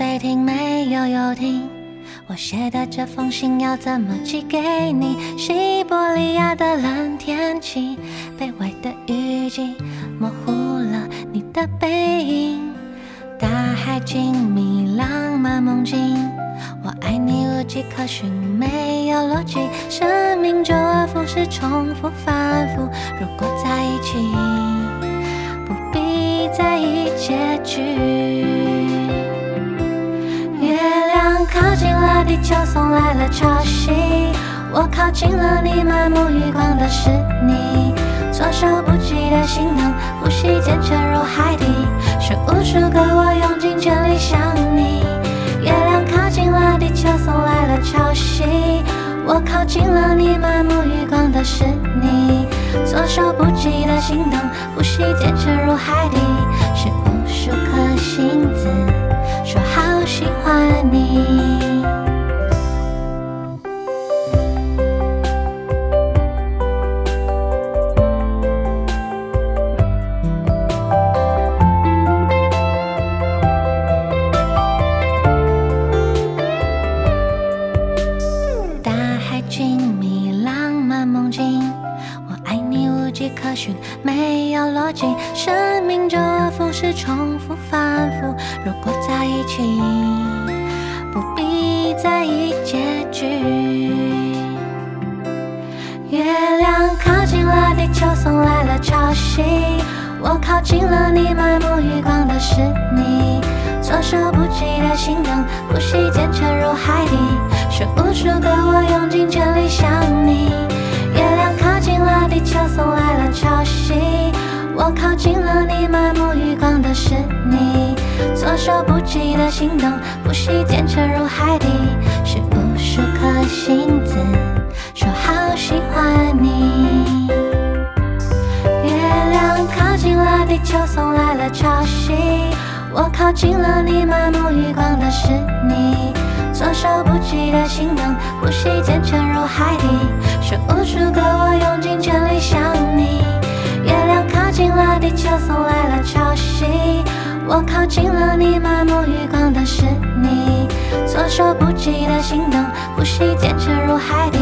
飞艇没有游艇，我写的这封信要怎么寄给你？西伯利亚的冷天气，卑微的雨季模糊了你的背影。大海静谧，浪漫梦境，我爱你无迹可寻，没有逻辑。生命周而复始，重复反复。如果在一起，不必在意结局。地球送来了潮汐。我靠近了，你满目余光的是你，措手不及的心动，呼吸间沉入海底，是无数个我用尽全力想你。月亮靠近了，地球送来了潮汐。我靠近了，你满目余光的是你，措手不及的心动，呼吸间沉入海静谧，浪漫梦境，我爱你无迹可寻，没有逻辑，生命周而复始，重复反复。如果在一起，不必在意结局。月亮靠近了，地球送来了潮汐。我靠近了，你满目余光的是你，措手不及的心动，呼吸间沉入海底，是无数个我用尽全力想你。月亮靠近了，地球送来了潮汐。我靠近了，你满目余光的是你，措手不及的心动，呼吸间沉入海底，是无数颗星子说好喜欢你。月亮靠近了，地球送来了潮汐。我靠近了，你满目余光的是你，呼吸间沉入海底，是无数个我用尽全力想你。月亮靠近了，地球送来了潮汐。我靠近了，你满目余光的是你，措手不及的心动，呼吸间沉入海底，